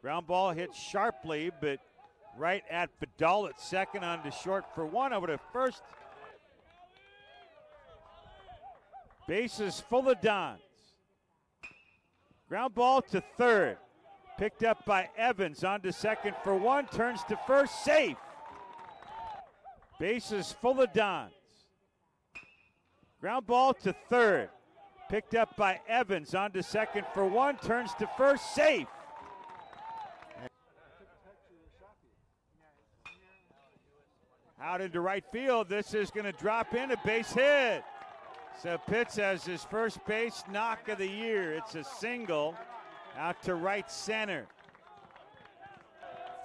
Ground ball hit sharply, but right at Vidal at second on to short for one over to first. Bases full of Dons. Ground ball to third. Picked up by Evans on to second for one. Turns to first. Safe. Bases full of Dons. Ground ball to third. Picked up by Evans on to second for one. Turns to first. Safe. Out into right field. This is going to drop in a base hit. So Pitts has his first base knock of the year. It's a single out to right center.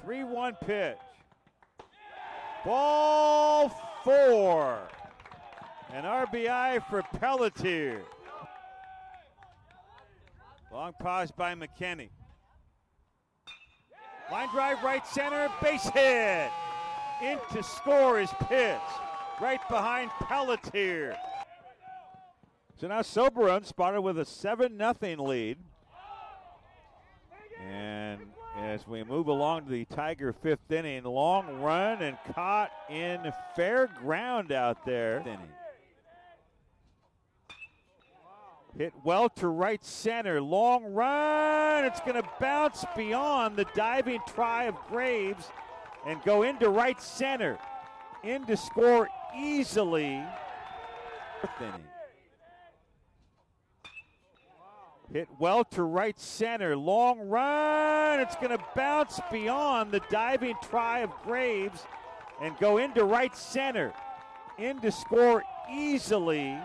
3 1 pitch. Ball four. An RBI for Pelletier. Long pause by McKinney. Line drive right center, base hit. In to score is Pitts. Right behind Pelletier. So now Soberon spotted with a 7 0 lead. And as we move along to the Tiger fifth inning, long run and caught in fair ground out there. Hit well to right center. Long run. It's going to bounce beyond the diving try of Graves and go into right center. In to score easily. Hit well to right center. Long run. It's going to bounce beyond the diving try of Graves and go into right center. In to score easily.